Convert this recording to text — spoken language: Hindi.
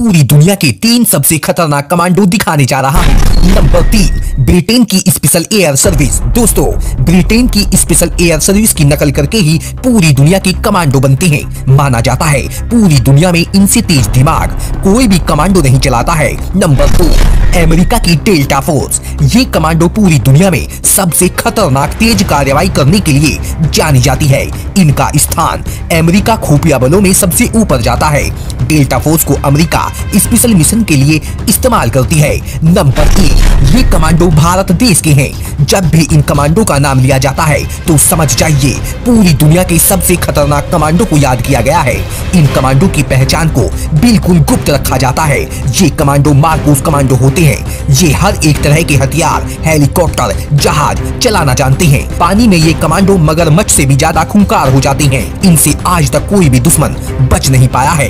पूरी दुनिया के तीन सबसे खतरनाक कमांडो दिखाने जा रहा है। नंबर तीन, ब्रिटेन की स्पेशल एयर सर्विस। दोस्तों, ब्रिटेन की स्पेशल एयर सर्विस की नकल करके ही पूरी दुनिया के कमांडो बनते हैं। माना जाता है, पूरी दुनिया में इनसे तेज दिमाग, कोई भी कमांडो नहीं चलाता है। नंबर दो, अमेरिका की डेल्टा फोर्स। ये कमांडो पूरी दुनिया में सबसे खतरनाक तेज कार्रवाई करने के लिए जानी जाती है। इनका स्थान अमेरिका खुफिया बलों में सबसे ऊपर जाता है। डेल्टा फोर्स को अमेरिका स्पेशल मिशन के लिए इस्तेमाल करती है। नंबर एक ये कमांडो भारत देश के हैं। जब भी इन कमांडो का नाम लिया जाता है तो समझ जाइए, पूरी दुनिया के सबसे खतरनाक कमांडो को याद किया गया है। इन कमांडो की पहचान को बिल्कुल गुप्त रखा जाता है। ये कमांडो मार्कोस कमांडो होते हैं। ये हर एक तरह के हथियार हेलीकॉप्टर जहाज़ चलाना जानते हैं। पानी में ये कमांडो मगरमच्छ से भी ज़्यादा खूंखार हो जाते हैं। इनसे आज तक कोई भी दुश्मन बच नहीं पाया है।